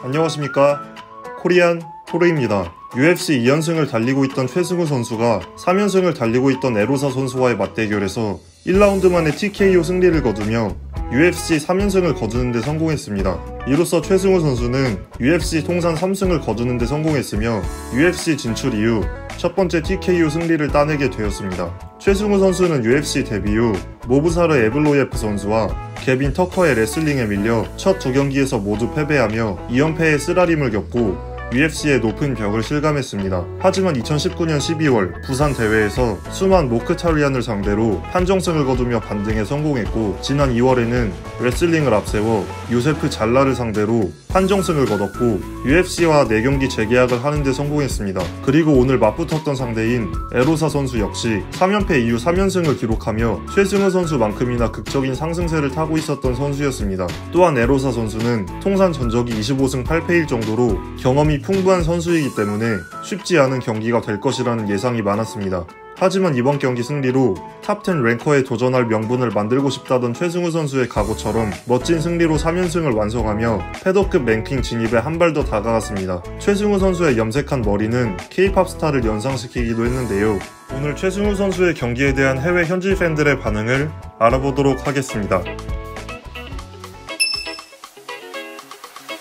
안녕하십니까 코리안 토르입니다. UFC 2연승을 달리고 있던 최승우 선수가 3연승을 달리고 있던 에로사 선수와의 맞대결에서 1라운드 만에 TKO 승리를 거두며 UFC 3연승을 거두는 데 성공했습니다. 이로써 최승우 선수는 UFC 통산 3승을 거두는 데 성공했으며 UFC 진출 이후 첫 번째 TKO 승리를 따내게 되었습니다. 최승우 선수는 UFC 데뷔 후 모브사르 에블로예프 선수와 개빈 터커의 레슬링에 밀려 첫 두 경기에서 모두 패배하며 2연패의 쓰라림을 겪고 UFC의 높은 벽을 실감했습니다. 하지만 2019년 12월 부산 대회에서 수만 모크타리안을 상대로 판정승을 거두며 반등에 성공했고 지난 2월에는 레슬링을 앞세워 요세프 잘라를 상대로 판정승을 거뒀고 UFC와 4경기 재계약을 하는데 성공했습니다. 그리고 오늘 맞붙었던 상대인 에로사 선수 역시 3연패 이후 3연승을 기록하며 최승우 선수만큼이나 극적인 상승세를 타고 있었던 선수였습니다. 또한 에로사 선수는 통산 전적이 25승 8패일 정도로 경험이 풍부한 선수이기 때문에 쉽지 않은 경기가 될 것이라는 예상이 많았습니다. 하지만 이번 경기 승리로 top10 랭커에 도전할 명분을 만들고 싶다던 최승우 선수의 각오처럼 멋진 승리로 3연승을 완성하며 페더급 랭킹 진입에 한 발 더 다가갔습니다. 최승우 선수의 염색한 머리는 K-팝 스타를 연상시키기도 했는데요. 오늘 최승우 선수의 경기에 대한 해외 현지 팬들의 반응을 알아보도록 하겠습니다.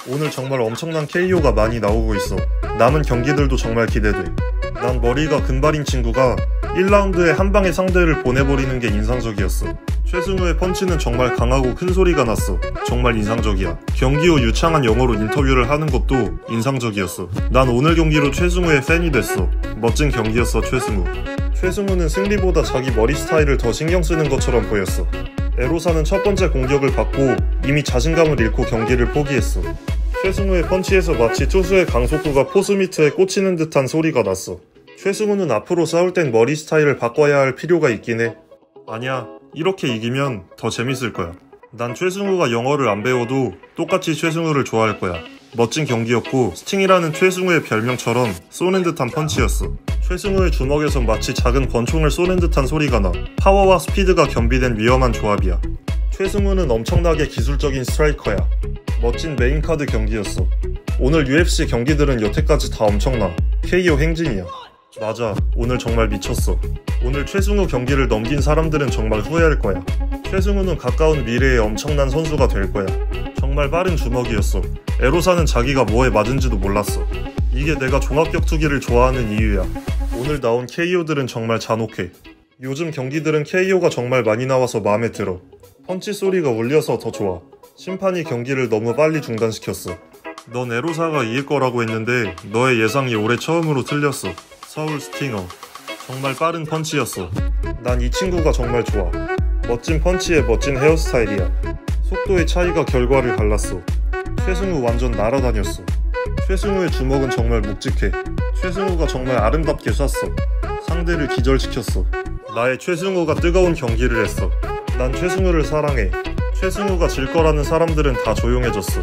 오늘 정말 엄청난 KO가 많이 나오고 있어. 남은 경기들도 정말 기대돼. 난 머리가 금발인 친구가 1라운드에 한 방에 상대를 보내버리는 게 인상적이었어. 최승우의 펀치는 정말 강하고 큰 소리가 났어. 정말 인상적이야. 경기 후 유창한 영어로 인터뷰를 하는 것도 인상적이었어. 난 오늘 경기로 최승우의 팬이 됐어. 멋진 경기였어, 최승우. 최승우는 승리보다 자기 머리 스타일을 더 신경 쓰는 것처럼 보였어. 에로사는 첫 번째 공격을 받고 이미 자신감을 잃고 경기를 포기했어. 최승우의 펀치에서 마치 투수의 강속구가 포수 미트에 꽂히는 듯한 소리가 났어. 최승우는 앞으로 싸울 땐 머리 스타일을 바꿔야 할 필요가 있긴 해. 아니야, 이렇게 이기면 더 재밌을 거야. 난 최승우가 영어를 안 배워도 똑같이 최승우를 좋아할 거야. 멋진 경기였고 스팅이라는 최승우의 별명처럼 쏘는 듯한 펀치였어. 최승우의 주먹에선 마치 작은 권총을 쏘는 듯한 소리가 나. 파워와 스피드가 겸비된 위험한 조합이야. 최승우는 엄청나게 기술적인 스트라이커야. 멋진 main card 경기였어. 오늘 UFC 경기들은 여태까지 다 엄청나. KO 행진이야. 맞아. 오늘 정말 미쳤어. 오늘 최승우 경기를 넘긴 사람들은 정말 후회할 거야. 최승우는 가까운 미래에 엄청난 선수가 될 거야. 정말 빠른 주먹이었어. 에로사는 자기가 뭐에 맞은지도 몰랐어. 이게 내가 종합격투기를 좋아하는 이유야. 오늘 나온 KO들은 정말 잔혹해. 요즘 경기들은 KO가 정말 많이 나와서 마음에 들어. 펀치 소리가 울려서 더 좋아. 심판이 경기를 너무 빨리 중단시켰어. 넌 에로사가 이길 거라고 했는데 너의 예상이 올해 처음으로 틀렸어. 서울 스팅어. 정말 빠른 펀치였어. 난 이 친구가 정말 좋아. 멋진 펀치에 멋진 헤어스타일이야. 속도의 차이가 결과를 갈랐어. 최승우 완전 날아다녔어. 최승우의 주먹은 정말 묵직해. 최승우가 정말 아름답게 쐈어. 상대를 기절시켰어. 나의 최승우가 뜨거운 경기를 했어. 난 최승우를 사랑해. 최승우가 질 거라는 사람들은 다 조용해졌어.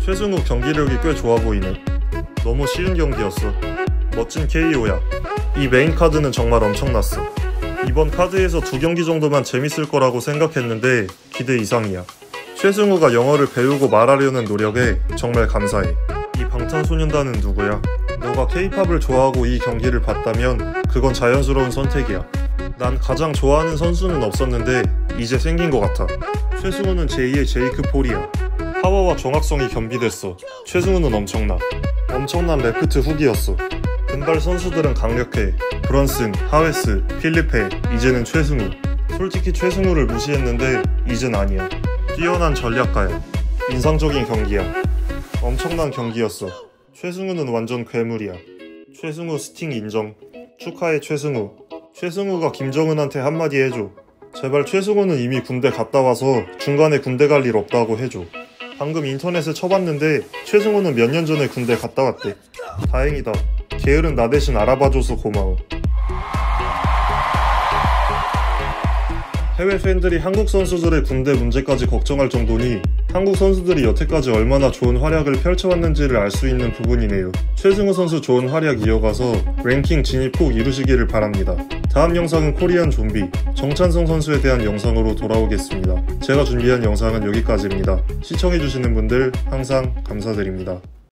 최승우 경기력이 꽤 좋아 보이네. 너무 쉬운 경기였어. 멋진 KO야. 이 메인 카드는 정말 엄청났어. 이번 카드에서 두 경기 정도만 재밌을 거라고 생각했는데 기대 이상이야. 최승우가 영어를 배우고 말하려는 노력에 정말 감사해. 이 방탄소년단은 누구야? 너가 케이팝을 좋아하고 이 경기를 봤다면 그건 자연스러운 선택이야. 난 가장 좋아하는 선수는 없었는데 이제 생긴 것 같아. 최승우는 제2의 제이크 폴이야. 파워와 정확성이 겸비됐어. 최승우는 엄청나. 엄청난 레프트 훅이었어. 금발 선수들은 강력해. 브런슨, 하웨스, 필리페, 이제는 최승우. 솔직히 최승우를 무시했는데 이젠 아니야. 뛰어난 전략가야. 인상적인 경기야. 엄청난 경기였어. 최승우는 완전 괴물이야. 최승우 스팅 인정. 축하해 최승우. 최승우가 김정은한테 한마디 해줘. 제발 최승우는 이미 군대 갔다 와서 중간에 군대 갈 일 없다고 해줘. 방금 인터넷에 쳐봤는데 최승우는 몇 년 전에 군대 갔다 왔대. 다행이다. 게으른 나 대신 알아봐줘서 고마워. 해외 팬들이 한국 선수들의 군대 문제까지 걱정할 정도니 한국 선수들이 여태까지 얼마나 좋은 활약을 펼쳐왔는지를 알 수 있는 부분이네요. 최승우 선수 좋은 활약 이어가서 랭킹 진입 꼭 이루시기를 바랍니다. 다음 영상은 코리안 좀비 정찬성 선수에 대한 영상으로 돌아오겠습니다. 제가 준비한 영상은 여기까지입니다. 시청해주시는 분들 항상 감사드립니다.